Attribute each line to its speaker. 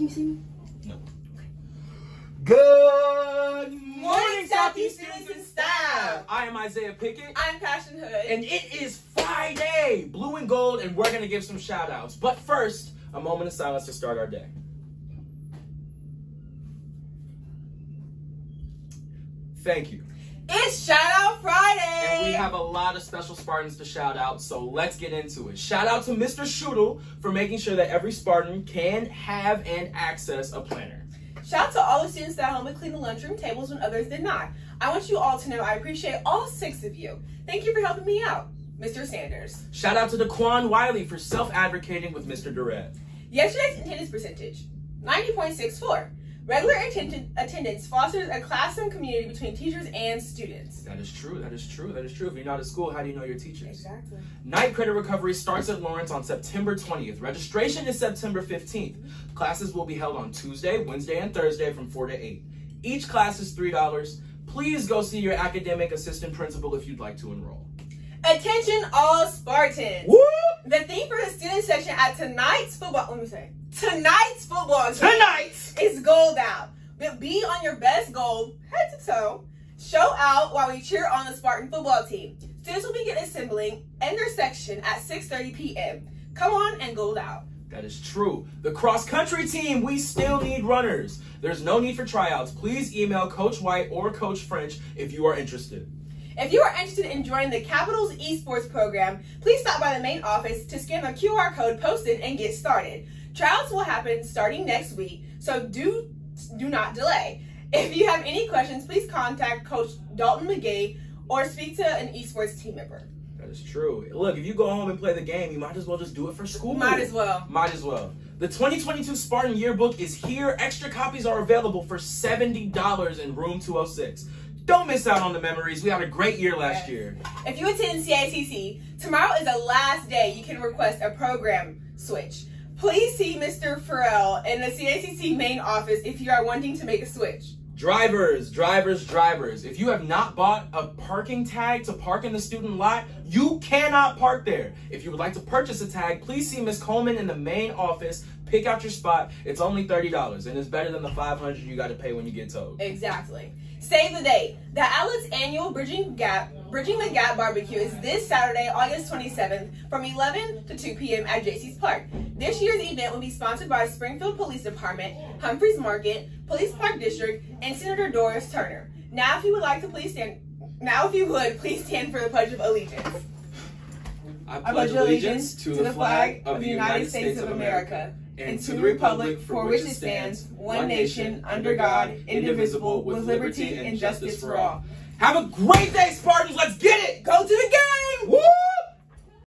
Speaker 1: Can you see me?
Speaker 2: No. Good morning,
Speaker 1: Southeast students and staff.
Speaker 2: I am Isaiah Pickett.
Speaker 1: I'm Passion Hood.
Speaker 2: And it is Friday, blue and gold, and we're going to give some shout outs. But first, a moment of silence to start our day. Thank you.
Speaker 1: It's Shout Out Friday.
Speaker 2: And we have a lot of special Spartans to shout out, so let's get into it. Shout out to Mr. Schudel for making sure that every Spartan can have and access a planner.
Speaker 1: Shout out to all the students that helped me clean the lunchroom tables when others did not. I want you all to know I appreciate all six of you. Thank you for helping me out, Mr. Sanders.
Speaker 2: Shout out to Daquan Wiley for self advocating with Mr. Durrett.
Speaker 1: Yesterday's attendance percentage 90.64. Regular attend- attendance fosters a classroom community between teachers and students.
Speaker 2: That is true. That is true. That is true. If you're not at school, how do you know your teachers?
Speaker 1: Exactly.
Speaker 2: Night credit recovery starts at Lawrence on September 20th. Registration is September 15th. Classes will be held on Tuesday, Wednesday, and Thursday from 4 to 8. Each class is $3. Please go see your academic assistant principal if you'd like to enroll.
Speaker 1: Attention, all Spartans.
Speaker 2: Woo!
Speaker 1: The theme for the student section at tonight's football, let me say, tonight's football game
Speaker 2: Tonight!
Speaker 1: Is gold out. But be on your best goal, head to toe. Show out while we cheer on the Spartan football team. Students will begin assembling in their section at 6.30 p.m. Come on and gold out.
Speaker 2: That is true. The cross country team, we still need runners. There's no need for tryouts. Please email Coach White or Coach French if you are interested.
Speaker 1: If you are interested in joining the Capitals Esports program, please stop by the main office to scan the QR code posted and get started. Trials will happen starting next week, so do do not delay. If you have any questions, please contact Coach Dalton McGee or speak to an esports team member.
Speaker 2: That is true. Look, if you go home and play the game, you might as well just do it for school.
Speaker 1: Might as well.
Speaker 2: Might as well. The 2022 Spartan Yearbook is here. Extra copies are available for $70 in room 206. Don't miss out on the memories. We had a great year last
Speaker 1: Yes.
Speaker 2: year.
Speaker 1: If you attend CICC, tomorrow is the last day you can request a program switch. Please see Mr. Farrell in the CICC main office if you are wanting to make a switch.
Speaker 2: Drivers, drivers, drivers. If you have not bought a parking tag to park in the student lot, you cannot park there. If you would like to purchase a tag, please see Miss Coleman in the main office. Pick out your spot. It's only $30 and it's better than the 500 you got to pay when you get towed.
Speaker 1: Exactly. Save the date. The Outlet's annual Bridging Gap Bridging the Gap barbecue is this Saturday, August 27th from 11 to 2 p.m. at JC's Park. This year's event will be sponsored by Springfield Police Department, Humphreys Market, Police Park District, and Senator Doris Turner. Now if you would like to please stand now if you would please stand for the Pledge of Allegiance.
Speaker 2: I
Speaker 1: I pledge allegiance to the flag of the United States of America and to the republic for which it stands, one nation, under God, indivisible, with liberty and justice for all.
Speaker 2: Have a great day, Spartans. Let's get it. Go to the game. Woo!